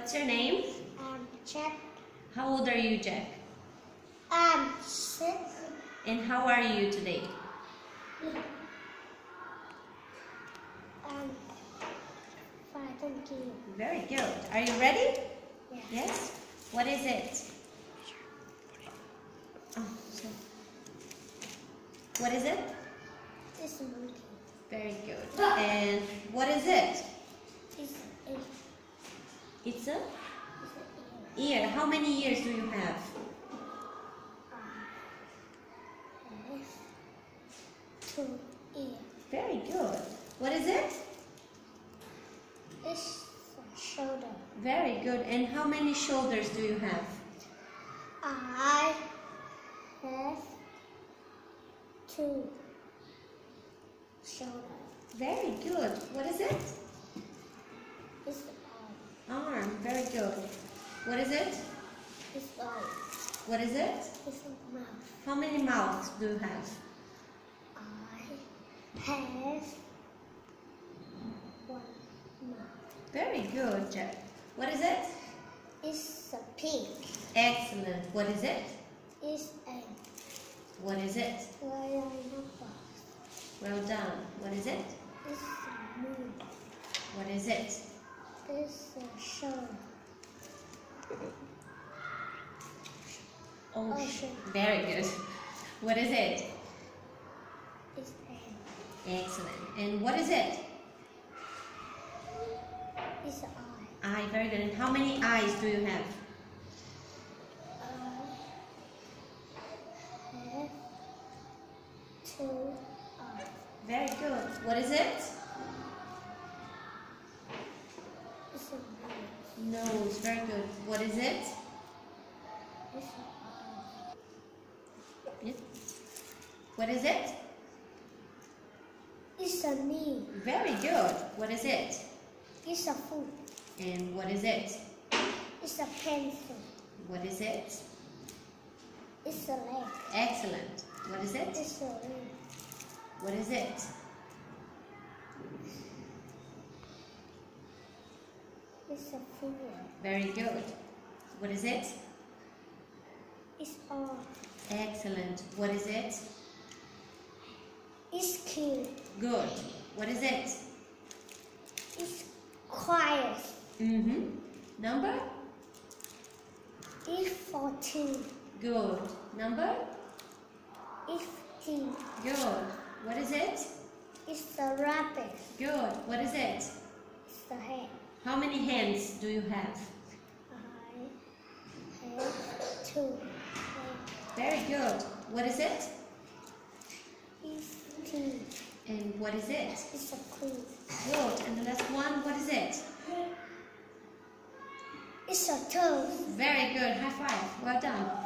What's your name? Um, Jack. How old are you, Jack? Um, six. And how are you today? Um, five. Thank you. Very good. Are you ready? Yes. Yes? What is it? Oh. What is it? This monkey. Very good. And what is it? It's a ear. How many ears do you have? Two ear. Very good. What is it? A shoulder. Very good. And how many shoulders do you have? I have two shoulders. Very good. What is it? This arm. Arm. Very good. What is it? This eye. What is it? This mouth. How many mouths do you have? I have one mouth. Very good, Jack. What is it? It's a pig. Excellent. What is it? It's a What is it? Well done. What is it? It's a moon. What is it? A show. Oh, oh, Ocean. Ocean. Very good. What is it? It's a. Excellent. And what is it? It's an eye. Eye. Very good. And how many eyes do you have? I have two eyes. Very good. What is it? Nose. Nose. Very good. What is it? It's an eye. Yep. What is it? It's a knee. Very good. What is it? It's a foot. And what is it? It's a pencil. What is it? It's a leg. Excellent. What is it? It's a leg. What is it? It's a finger. Very good. What is it? It's arm. Excellent. What is it? It's cute. Good. What is it? It's quiet. Mm-hmm. Number? It's 14. Good. Number? It's 15. Good. What is it? It's the rabbit. Good. What is it? It's the head. How many hands do you have? I have two. Very good. What is it? It's tea. And what is it? It's a queen. Good. And the last one, what is it? It's a toe. Very good. High five. Well done.